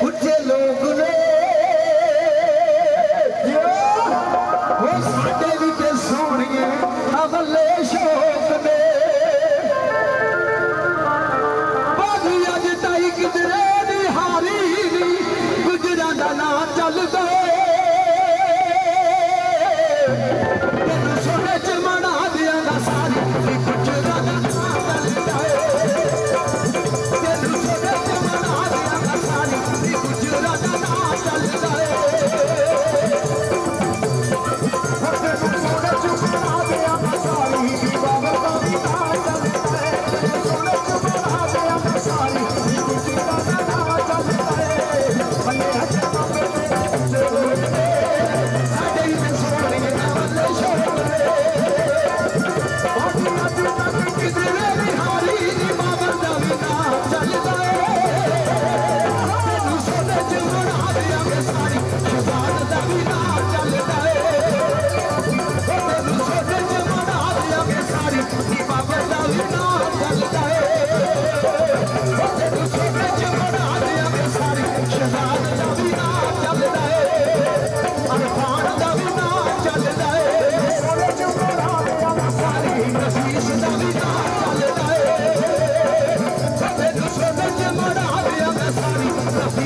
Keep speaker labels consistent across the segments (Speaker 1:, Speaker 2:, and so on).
Speaker 1: कुझे लोकेस्टे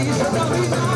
Speaker 1: vida da.